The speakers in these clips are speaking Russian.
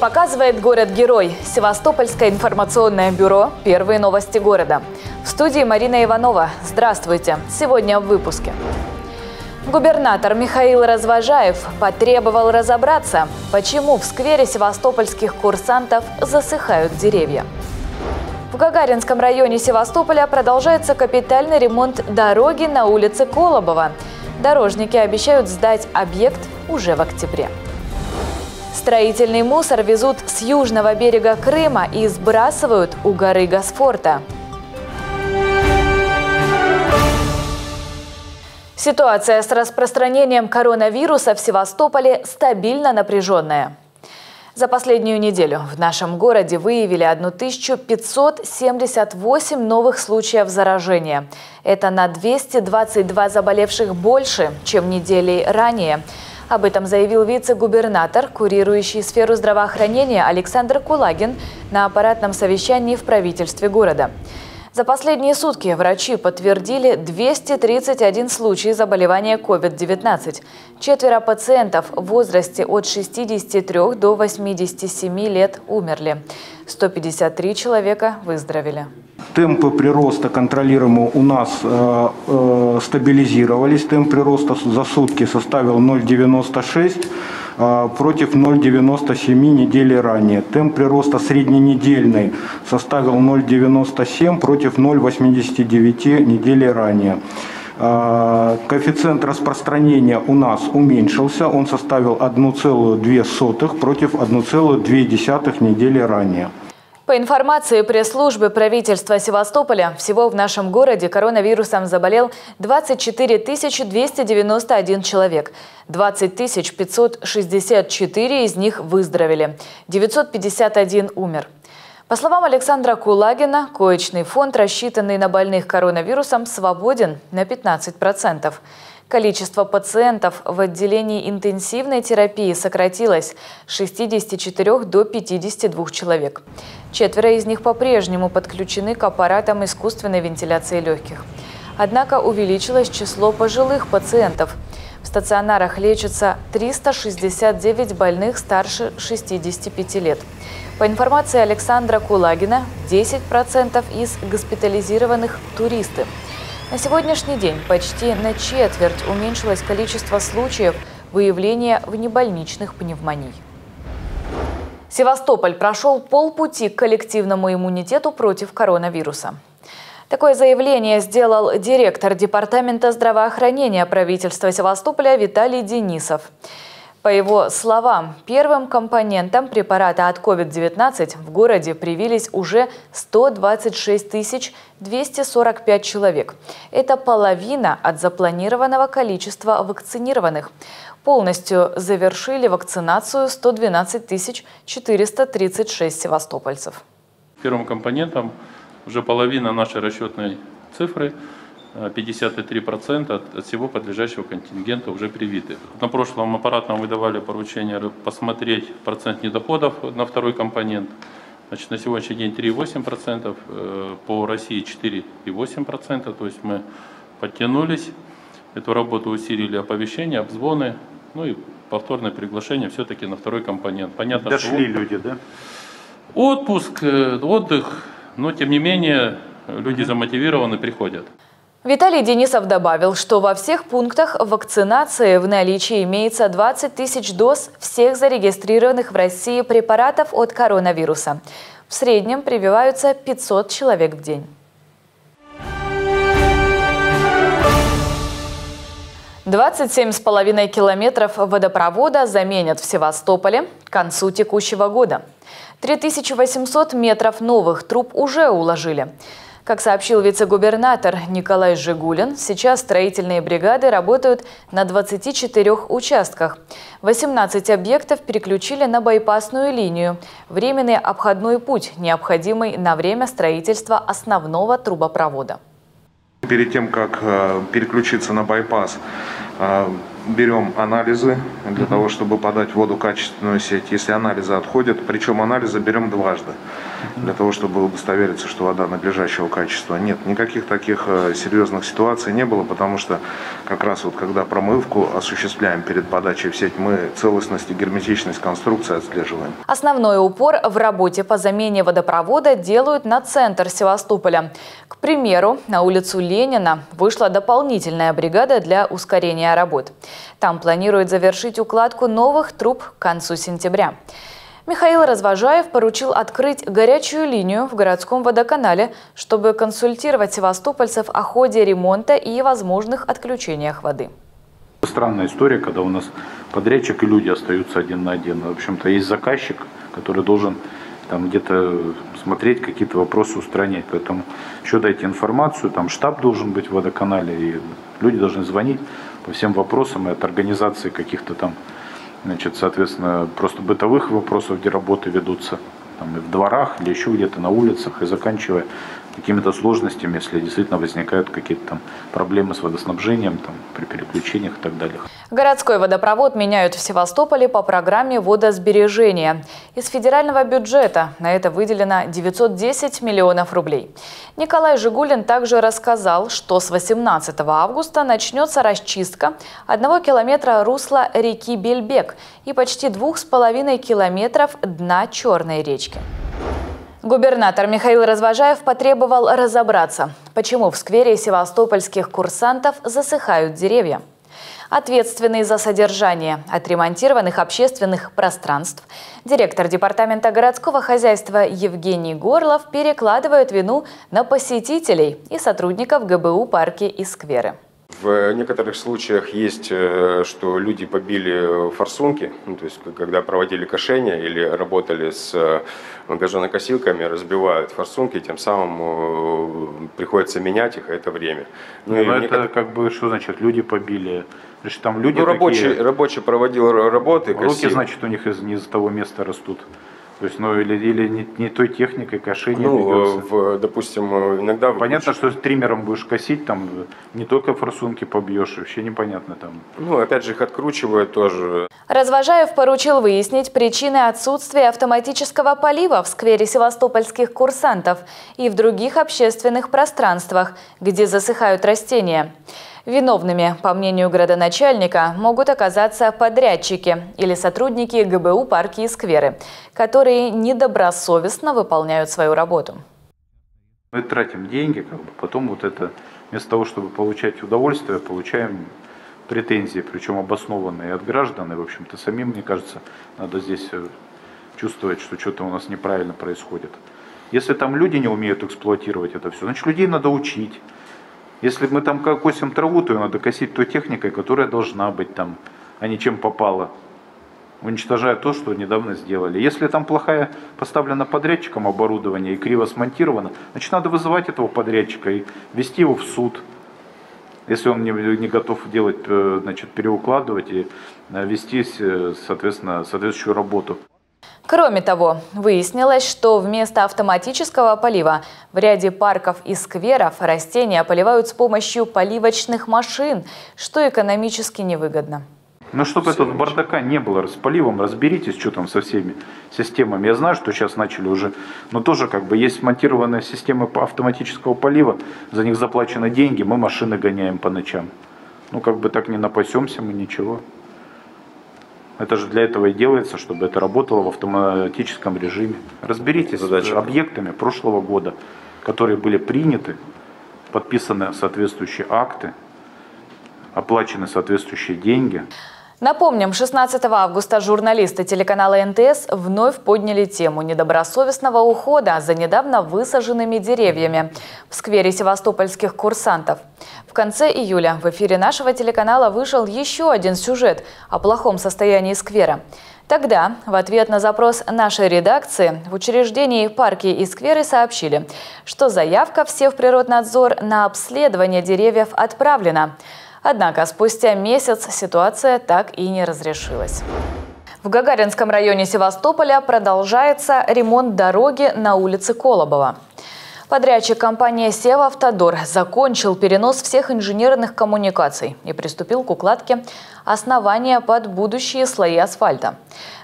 Показывает город-герой. Севастопольское информационное бюро «Первые новости города». В студии Марина Иванова. Здравствуйте. Сегодня в выпуске. Губернатор Михаил Развожаев потребовал разобраться, почему в сквере севастопольских курсантов засыхают деревья. В Гагаринском районе Севастополя продолжается капитальный ремонт дороги на улице Колобова. Дорожники обещают сдать объект уже в октябре. Строительный мусор везут с южного берега Крыма и сбрасывают у горы Госфорта. Ситуация с распространением коронавируса в Севастополе стабильно напряженная. За последнюю неделю в нашем городе выявили 1578 новых случаев заражения. Это на 222 заболевших больше, чем недели ранее. Об этом заявил вице-губернатор, курирующий сферу здравоохранения Александр Кулагин на аппаратном совещании в правительстве города. За последние сутки врачи подтвердили 231 случай заболевания COVID-19. Четверо пациентов в возрасте от 63 до 87 лет умерли. 153 человека выздоровели. Темпы прироста контролируемого у нас э, э, стабилизировались. Темп прироста за сутки составил 0,96 э, против 0,97 недели ранее. Темп прироста средненедельный составил 0,97 против 0,89 недели ранее. Э, коэффициент распространения у нас уменьшился, он составил 1,2 против 1,2 недели ранее. По информации пресс-службы правительства Севастополя, всего в нашем городе коронавирусом заболел 24 291 человек. 20 564 из них выздоровели. 951 умер. По словам Александра Кулагина, коечный фонд, рассчитанный на больных коронавирусом, свободен на 15%. Количество пациентов в отделении интенсивной терапии сократилось с 64 до 52 человек. Четверо из них по-прежнему подключены к аппаратам искусственной вентиляции легких. Однако увеличилось число пожилых пациентов. В стационарах лечатся 369 больных старше 65 лет. По информации Александра Кулагина, 10% из госпитализированных – туристы – на сегодняшний день почти на четверть уменьшилось количество случаев выявления внебольничных пневмоний. Севастополь прошел полпути к коллективному иммунитету против коронавируса. Такое заявление сделал директор Департамента здравоохранения правительства Севастополя Виталий Денисов. По его словам, первым компонентом препарата от COVID-19 в городе привились уже 126 245 человек. Это половина от запланированного количества вакцинированных. Полностью завершили вакцинацию 112 436 севастопольцев. Первым компонентом уже половина нашей расчетной цифры – 53% от, от всего подлежащего контингента уже привиты. На прошлом аппарат нам выдавали поручение посмотреть процент недоходов на второй компонент. Значит, на сегодняшний день 3,8%, э, по России 4,8%, то есть мы подтянулись, эту работу усилили оповещения, обзвоны, ну и повторное приглашение все-таки на второй компонент. Понятно, Дошли что... люди, да? Отпуск, э, отдых, но тем не менее люди замотивированы, приходят. Виталий Денисов добавил, что во всех пунктах вакцинации в наличии имеется 20 тысяч доз всех зарегистрированных в России препаратов от коронавируса. В среднем прививаются 500 человек в день. Двадцать семь с половиной километров водопровода заменят в Севастополе к концу текущего года. 3800 метров новых труб уже уложили. Как сообщил вице-губернатор Николай Жигулин, сейчас строительные бригады работают на 24 участках. 18 объектов переключили на байпасную линию – временный обходной путь, необходимый на время строительства основного трубопровода. Перед тем, как э, переключиться на байпас, а, берем анализы для того, чтобы подать воду качественную сеть. Если анализы отходят, причем анализы берем дважды, для того, чтобы удостовериться, что вода надлежащего качества. Нет, никаких таких э, серьезных ситуаций не было, потому что как раз вот когда промывку осуществляем перед подачей в сеть, мы целостность и герметичность конструкции отслеживаем. Основной упор в работе по замене водопровода делают на центр Севастополя. К примеру, на улицу Ленина вышла дополнительная бригада для ускорения работ. Там планируют завершить укладку новых труб к концу сентября. Михаил Развожаев поручил открыть горячую линию в городском водоканале, чтобы консультировать севастопольцев о ходе ремонта и возможных отключениях воды. Странная история, когда у нас подрядчик и люди остаются один на один. В общем-то, есть заказчик, который должен там где-то смотреть, какие-то вопросы устранять. Поэтому еще дайте информацию, там штаб должен быть в водоканале, и люди должны звонить по всем вопросам и от организации каких-то там, значит, соответственно, просто бытовых вопросов, где работы ведутся, там, и в дворах или еще где-то на улицах, и заканчивая какими-то сложностями, если действительно возникают какие-то там проблемы с водоснабжением там, при переключениях и так далее. Городской водопровод меняют в Севастополе по программе водосбережения. Из федерального бюджета на это выделено 910 миллионов рублей. Николай Жигулин также рассказал, что с 18 августа начнется расчистка одного километра русла реки Бельбек и почти двух с половиной километров дна Черной речки. Губернатор Михаил Развожаев потребовал разобраться, почему в сквере севастопольских курсантов засыхают деревья. Ответственный за содержание отремонтированных общественных пространств, директор Департамента городского хозяйства Евгений Горлов перекладывает вину на посетителей и сотрудников ГБУ парки и скверы. В некоторых случаях есть, э, что люди побили форсунки, ну, то есть когда проводили кошение или работали с э, газонокосилками, разбивают форсунки, тем самым э, приходится менять их, а это время. Ну, Но это некотор... как бы, что значит, люди побили? Значит, там люди ну, рабочий, такие... рабочий проводил работы. Руки, косил. значит, у них из, не из того места растут. То есть, ну или, или не, не той техникой кошения ну, в, допустим, иногда... Понятно, что с триммером будешь косить, там не только форсунки побьешь, вообще непонятно там. Ну, опять же, их откручивают тоже. Развожаев поручил выяснить причины отсутствия автоматического полива в сквере севастопольских курсантов и в других общественных пространствах, где засыхают растения. Виновными, по мнению градоначальника, могут оказаться подрядчики или сотрудники ГБУ «Парки и скверы», которые недобросовестно выполняют свою работу. Мы тратим деньги, как бы, потом вот это, вместо того, чтобы получать удовольствие, получаем претензии, причем обоснованные от граждан. И, в общем-то, самим, мне кажется, надо здесь э, чувствовать, что что-то у нас неправильно происходит. Если там люди не умеют эксплуатировать это все, значит, людей надо учить. Если мы там косим траву, то ее надо косить той техникой, которая должна быть там, а не чем попало, уничтожая то, что недавно сделали. Если там плохая поставлена подрядчиком оборудование и криво смонтировано, значит надо вызывать этого подрядчика и вести его в суд. Если он не, не готов делать, э, значит, переукладывать и э, вести, э, соответственно, соответствующую работу. Кроме того, выяснилось, что вместо автоматического полива в ряде парков и скверов растения поливают с помощью поливочных машин, что экономически невыгодно. Ну, чтобы этого бардака не было с поливом, разберитесь, что там со всеми системами. Я знаю, что сейчас начали уже, но тоже как бы есть смонтированная система автоматического полива, за них заплачены деньги, мы машины гоняем по ночам. Ну, как бы так не напасемся мы, ничего. Это же для этого и делается, чтобы это работало в автоматическом режиме. Разберитесь Задача. с объектами прошлого года, которые были приняты, подписаны соответствующие акты, оплачены соответствующие деньги. Напомним, 16 августа журналисты телеканала НТС вновь подняли тему недобросовестного ухода за недавно высаженными деревьями в сквере севастопольских курсантов. В конце июля в эфире нашего телеканала вышел еще один сюжет о плохом состоянии сквера. Тогда, в ответ на запрос нашей редакции, в учреждении парки и скверы сообщили, что заявка в Севприроднадзор на обследование деревьев отправлена – Однако спустя месяц ситуация так и не разрешилась. В Гагаринском районе Севастополя продолжается ремонт дороги на улице Колобова. Подрядчик компании «Севавтодор» закончил перенос всех инженерных коммуникаций и приступил к укладке основания под будущие слои асфальта.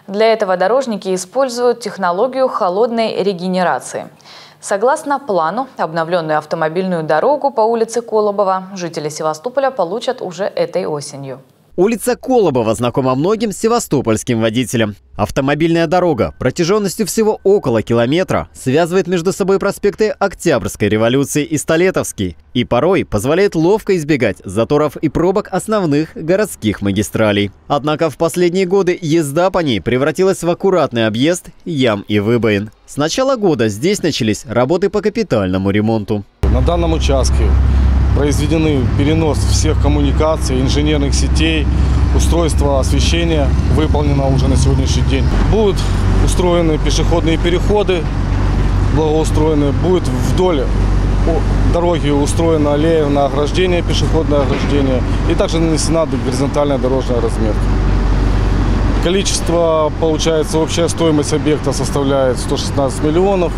Для этого дорожники используют технологию холодной регенерации. Согласно плану, обновленную автомобильную дорогу по улице Колобова жители Севастополя получат уже этой осенью. Улица Колобова знакома многим севастопольским водителям. Автомобильная дорога протяженностью всего около километра связывает между собой проспекты Октябрьской революции и Столетовский и порой позволяет ловко избегать заторов и пробок основных городских магистралей. Однако в последние годы езда по ней превратилась в аккуратный объезд ям и выбоин. С начала года здесь начались работы по капитальному ремонту. На данном участке произведены перенос всех коммуникаций, инженерных сетей, устройство освещения выполнено уже на сегодняшний день. Будут устроены пешеходные переходы, благоустроены, будет вдоль дороги устроена аллея на ограждение, пешеходное ограждение и также нанесена горизонтальная дорожная разметка. Количество, получается, общая стоимость объекта составляет 116 миллионов,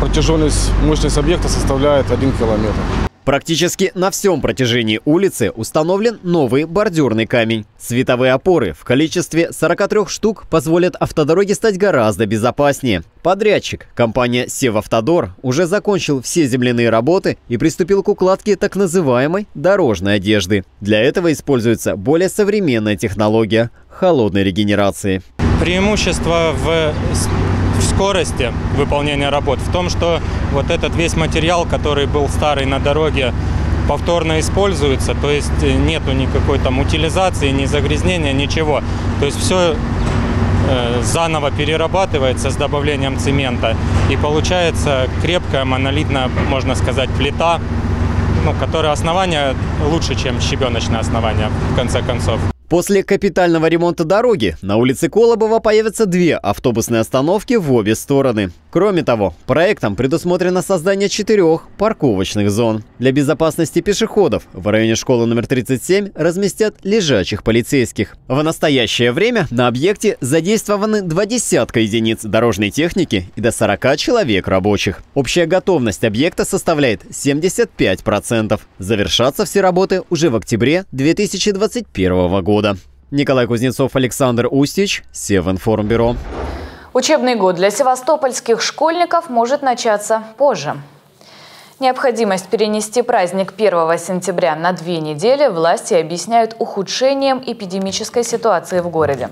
протяженность, мощность объекта составляет 1 километр. Практически на всем протяжении улицы установлен новый бордюрный камень. Световые опоры в количестве 43 штук позволят автодороге стать гораздо безопаснее. Подрядчик, компания «Севавтодор», уже закончил все земляные работы и приступил к укладке так называемой дорожной одежды. Для этого используется более современная технология холодной регенерации. Преимущество в скорости выполнения работ, в том, что вот этот весь материал, который был старый на дороге, повторно используется, то есть э, нету никакой там утилизации, ни загрязнения, ничего. То есть все э, заново перерабатывается с добавлением цемента и получается крепкая монолитная, можно сказать, плита, ну, которая основание лучше, чем щебеночное основание в конце концов. После капитального ремонта дороги на улице Колобова появятся две автобусные остановки в обе стороны. Кроме того, проектом предусмотрено создание четырех парковочных зон. Для безопасности пешеходов в районе школы номер 37 разместят лежачих полицейских. В настоящее время на объекте задействованы два десятка единиц дорожной техники и до 40 человек рабочих. Общая готовность объекта составляет 75%. Завершатся все работы уже в октябре 2021 года года. Николай Кузнецов, Александр Устич, Севинформбюро. Учебный год для севастопольских школьников может начаться позже. Необходимость перенести праздник 1 сентября на две недели власти объясняют ухудшением эпидемической ситуации в городе.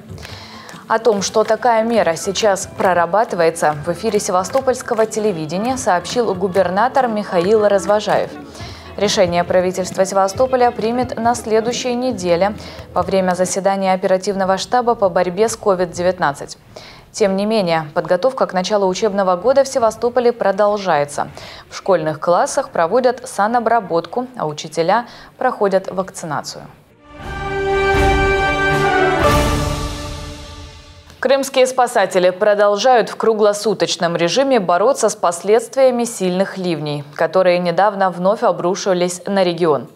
О том, что такая мера сейчас прорабатывается, в эфире севастопольского телевидения сообщил губернатор Михаил Развожаев – Решение правительства Севастополя примет на следующей неделе во время заседания оперативного штаба по борьбе с COVID-19. Тем не менее, подготовка к началу учебного года в Севастополе продолжается. В школьных классах проводят санобработку, а учителя проходят вакцинацию. Крымские спасатели продолжают в круглосуточном режиме бороться с последствиями сильных ливней, которые недавно вновь обрушивались на регион.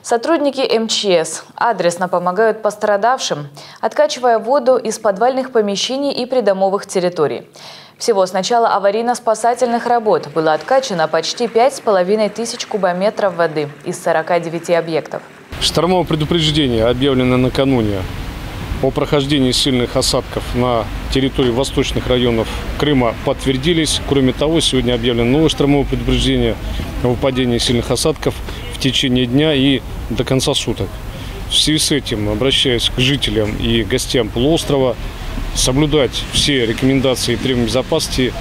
Сотрудники МЧС адресно помогают пострадавшим, откачивая воду из подвальных помещений и придомовых территорий. Всего с начала аварийно-спасательных работ было откачано почти 5,5 тысяч кубометров воды из 49 объектов. Штормовое предупреждение объявлено накануне о прохождении сильных осадков на территории восточных районов Крыма подтвердились. Кроме того, сегодня объявлено новое штормовое предупреждение о выпадении сильных осадков в течение дня и до конца суток. В связи с этим обращаюсь к жителям и гостям полуострова соблюдать все рекомендации и требования безопасности,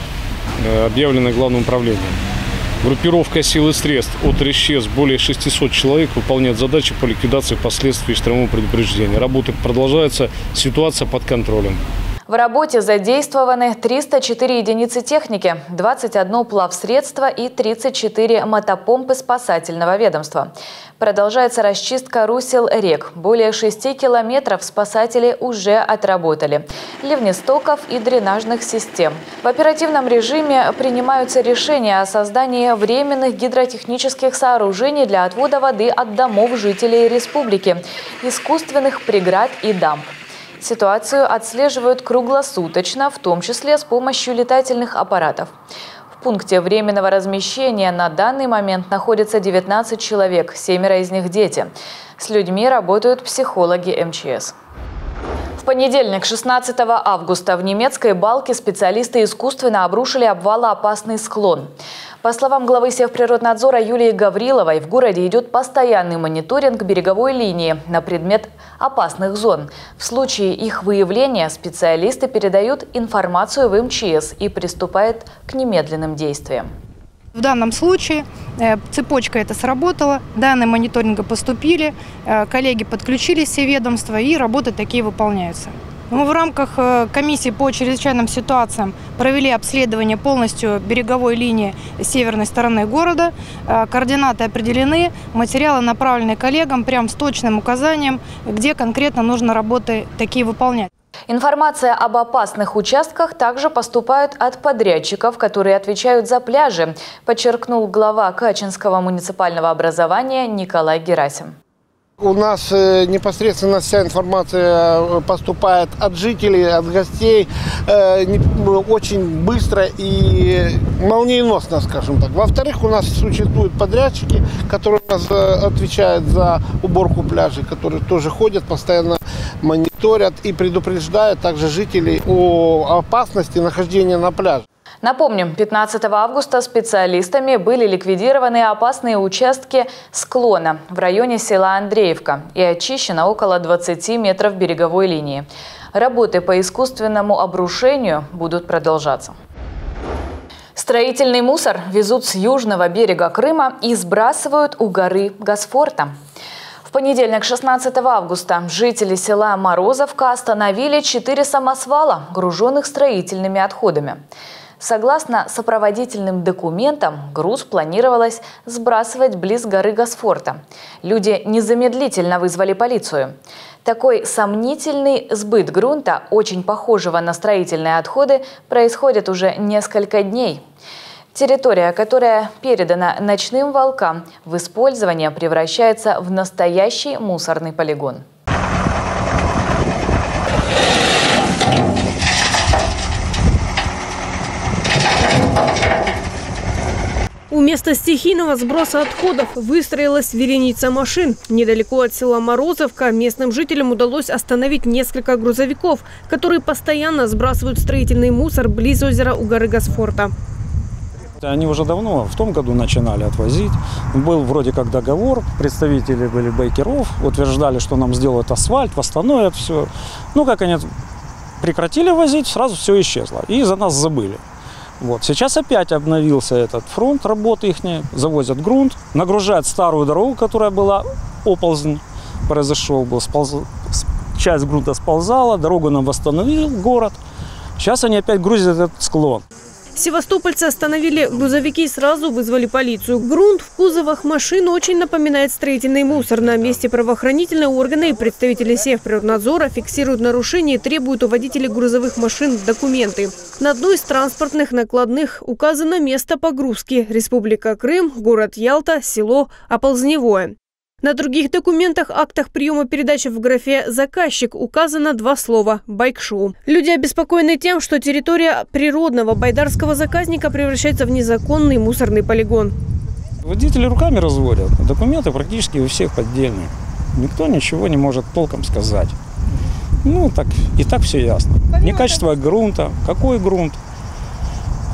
э, объявленные Главным управлением. Группировка сил и средств от исчез более 600 человек выполняет задачи по ликвидации последствий штормового предупреждения. Работы продолжаются, ситуация под контролем. В работе задействованы 304 единицы техники, 21 плавсредство и 34 мотопомпы спасательного ведомства. Продолжается расчистка русел рек. Более 6 километров спасатели уже отработали. Ливнестоков и дренажных систем. В оперативном режиме принимаются решения о создании временных гидротехнических сооружений для отвода воды от домов жителей республики, искусственных преград и дамб. Ситуацию отслеживают круглосуточно, в том числе с помощью летательных аппаратов. В пункте временного размещения на данный момент находится 19 человек, семеро из них дети. С людьми работают психологи МЧС. В понедельник, 16 августа, в немецкой балке специалисты искусственно обрушили обвалоопасный склон. По словам главы Севприроднадзора Юлии Гавриловой, в городе идет постоянный мониторинг береговой линии на предмет опасных зон. В случае их выявления специалисты передают информацию в МЧС и приступают к немедленным действиям. В данном случае э, цепочка это сработала, данные мониторинга поступили, э, коллеги подключились все ведомства и работы такие выполняются. Мы в рамках э, комиссии по чрезвычайным ситуациям провели обследование полностью береговой линии северной стороны города. Э, координаты определены, материалы направлены коллегам прям с точным указанием, где конкретно нужно работы такие выполнять. Информация об опасных участках также поступает от подрядчиков, которые отвечают за пляжи, подчеркнул глава Качинского муниципального образования Николай Герасим. У нас э, непосредственно вся информация э, поступает от жителей, от гостей э, очень быстро и молниеносно, скажем так. Во-вторых, у нас существуют подрядчики, которые у нас отвечают за уборку пляжей, которые тоже ходят, постоянно мониторят и предупреждают также жителей о опасности нахождения на пляже. Напомним, 15 августа специалистами были ликвидированы опасные участки склона в районе села Андреевка и очищено около 20 метров береговой линии. Работы по искусственному обрушению будут продолжаться. Строительный мусор везут с южного берега Крыма и сбрасывают у горы Гасфорта. В понедельник, 16 августа, жители села Морозовка остановили четыре самосвала, груженных строительными отходами. Согласно сопроводительным документам, груз планировалось сбрасывать близ горы Госфорта. Люди незамедлительно вызвали полицию. Такой сомнительный сбыт грунта, очень похожего на строительные отходы, происходит уже несколько дней. Территория, которая передана ночным волкам, в использование превращается в настоящий мусорный полигон. У места стихийного сброса отходов выстроилась вереница машин. Недалеко от села Морозовка местным жителям удалось остановить несколько грузовиков, которые постоянно сбрасывают строительный мусор близ озера у горы Гасфорта. Они уже давно, в том году начинали отвозить. Был вроде как договор, представители были байкеров, утверждали, что нам сделают асфальт, восстановят все. Ну, как они прекратили возить, сразу все исчезло. И за нас забыли. Вот. Сейчас опять обновился этот фронт работы их, завозят грунт, нагружают старую дорогу, которая была оползень, произошел был, сполз... часть грунта сползала, дорогу нам восстановил город. Сейчас они опять грузят этот склон. Севастопольцы остановили грузовики и сразу вызвали полицию. Грунт в кузовах машин очень напоминает строительный мусор. На месте правоохранительные органы и представители Севприроднадзора фиксируют нарушения и требуют у водителей грузовых машин документы. На одной из транспортных накладных указано место погрузки – Республика Крым, город Ялта, село Оползневое. На других документах, актах приема передачи в графе «Заказчик» указано два слова «байк-шоу». Люди обеспокоены тем, что территория природного байдарского заказника превращается в незаконный мусорный полигон. Водители руками разводят. Документы практически у всех поддельные. Никто ничего не может толком сказать. Ну, так и так все ясно. Не качество грунта, какой грунт,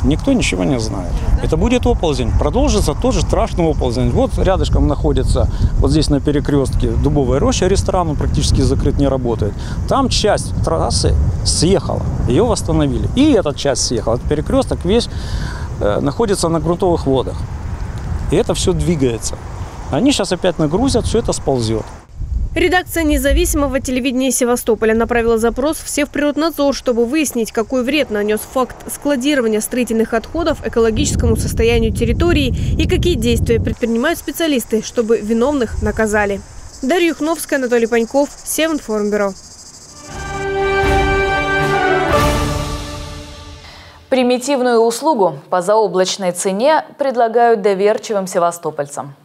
никто ничего не знает. Это будет оползень. Продолжится тоже страшный оползень. Вот рядышком находится, вот здесь на перекрестке Дубовая роща, ресторан, он практически закрыт, не работает. Там часть трассы съехала, ее восстановили. И эта часть съехала. Этот перекресток весь э, находится на грунтовых водах. И это все двигается. Они сейчас опять нагрузят, все это сползет. Редакция независимого телевидения Севастополя направила запрос в Севприроднадзор, чтобы выяснить, какой вред нанес факт складирования строительных отходов экологическому состоянию территории и какие действия предпринимают специалисты, чтобы виновных наказали. Дарья Юхновская, Анатолий Паньков, Севинформбюро. Примитивную услугу по заоблачной цене предлагают доверчивым севастопольцам.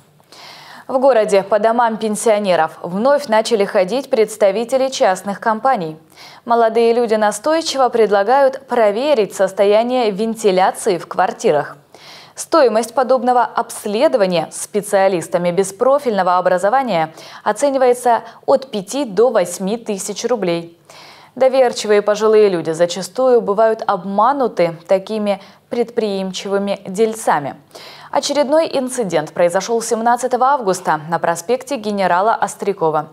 В городе по домам пенсионеров вновь начали ходить представители частных компаний. Молодые люди настойчиво предлагают проверить состояние вентиляции в квартирах. Стоимость подобного обследования специалистами без профильного образования оценивается от 5 до 8 тысяч рублей. Доверчивые пожилые люди зачастую бывают обмануты такими предприимчивыми дельцами. Очередной инцидент произошел 17 августа на проспекте генерала Острякова.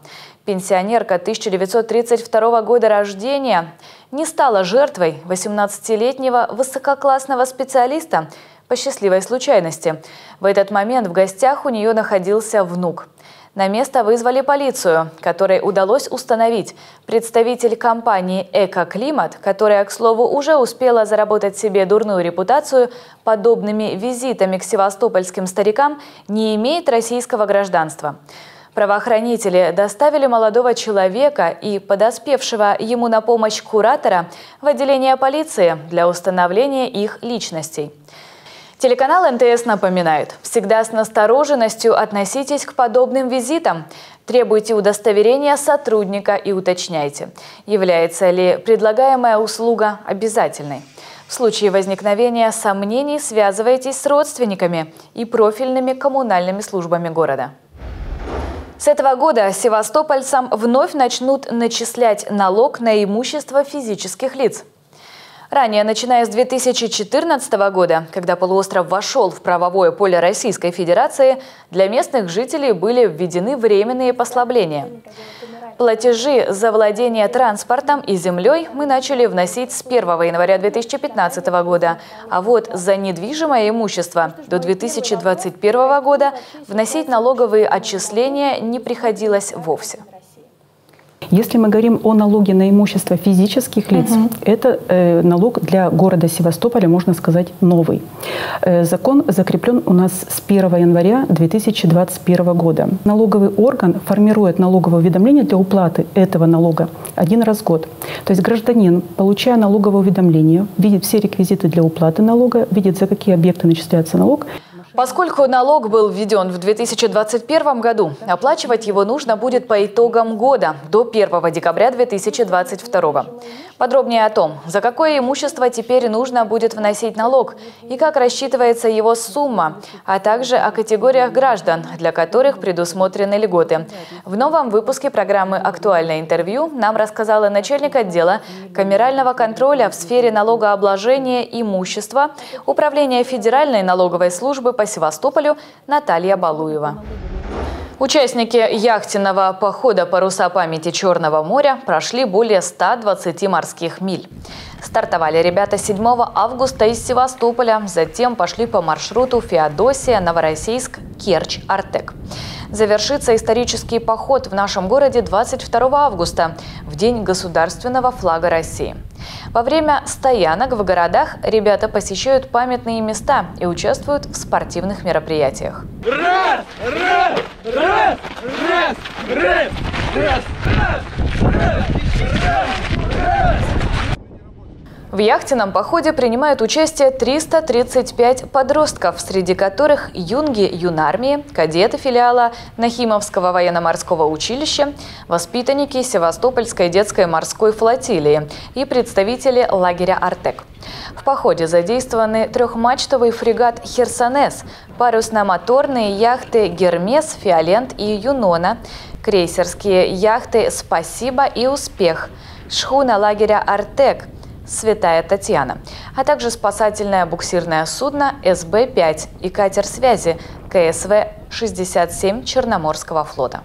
Пенсионерка 1932 года рождения не стала жертвой 18-летнего высококлассного специалиста по счастливой случайности. В этот момент в гостях у нее находился внук. На место вызвали полицию, которой удалось установить представитель компании «Экоклимат», которая, к слову, уже успела заработать себе дурную репутацию подобными визитами к севастопольским старикам, не имеет российского гражданства. Правоохранители доставили молодого человека и подоспевшего ему на помощь куратора в отделение полиции для установления их личностей. Телеканал МТС напоминает, всегда с настороженностью относитесь к подобным визитам. Требуйте удостоверения сотрудника и уточняйте, является ли предлагаемая услуга обязательной. В случае возникновения сомнений связывайтесь с родственниками и профильными коммунальными службами города. С этого года севастопольцам вновь начнут начислять налог на имущество физических лиц – Ранее, начиная с 2014 года, когда полуостров вошел в правовое поле Российской Федерации, для местных жителей были введены временные послабления. Платежи за владение транспортом и землей мы начали вносить с 1 января 2015 года, а вот за недвижимое имущество до 2021 года вносить налоговые отчисления не приходилось вовсе. Если мы говорим о налоге на имущество физических лиц, угу. это э, налог для города Севастополя, можно сказать, новый. Э, закон закреплен у нас с 1 января 2021 года. Налоговый орган формирует налоговое уведомление для уплаты этого налога один раз в год. То есть гражданин, получая налоговое уведомление, видит все реквизиты для уплаты налога, видит, за какие объекты начисляется налог, Поскольку налог был введен в 2021 году, оплачивать его нужно будет по итогам года, до 1 декабря 2022. Подробнее о том, за какое имущество теперь нужно будет вносить налог и как рассчитывается его сумма, а также о категориях граждан, для которых предусмотрены льготы. В новом выпуске программы «Актуальное интервью» нам рассказала начальник отдела камерального контроля в сфере налогообложения имущества Управления Федеральной налоговой службы по по Севастополю Наталья Балуева. Участники яхтенного похода «Паруса памяти Черного моря» прошли более 120 морских миль. Стартовали ребята 7 августа из Севастополя, затем пошли по маршруту Феодосия, Новороссийск, Керчь, Артек. Завершится исторический поход в нашем городе 22 августа, в День государственного флага России. Во время стоянок в городах ребята посещают памятные места и участвуют в спортивных мероприятиях. Раз, раз, раз, раз, раз, раз, раз, раз, раз. В яхтенном походе принимают участие 335 подростков, среди которых юнги юнармии, кадеты филиала Нахимовского военно-морского училища, воспитанники Севастопольской детской морской флотилии и представители лагеря «Артек». В походе задействованы трехмачтовый фрегат «Херсонес», парусно-моторные яхты «Гермес», «Фиолент» и «Юнона», крейсерские яхты «Спасибо» и «Успех», шхуна лагеря «Артек», «Святая Татьяна», а также спасательное буксирное судно СБ-5 и катер связи КСВ-67 Черноморского флота.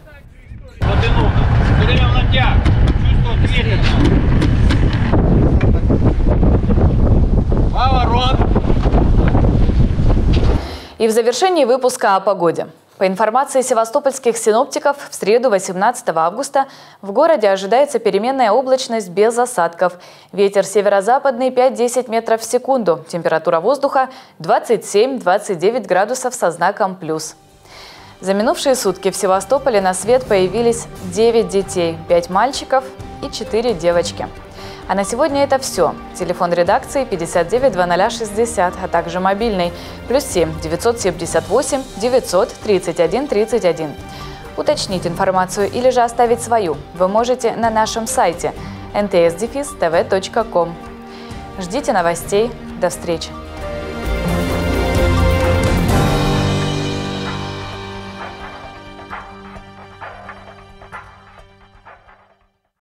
И в завершении выпуска о погоде. По информации севастопольских синоптиков, в среду 18 августа в городе ожидается переменная облачность без осадков. Ветер северо-западный 5-10 метров в секунду. Температура воздуха 27-29 градусов со знаком «плюс». За минувшие сутки в Севастополе на свет появились 9 детей, 5 мальчиков и 4 девочки. А на сегодня это все. Телефон редакции 59 2060, а также мобильный плюс 7 978 931 31. Уточнить информацию или же оставить свою вы можете на нашем сайте ntsdefistv.com. Ждите новостей. До встречи!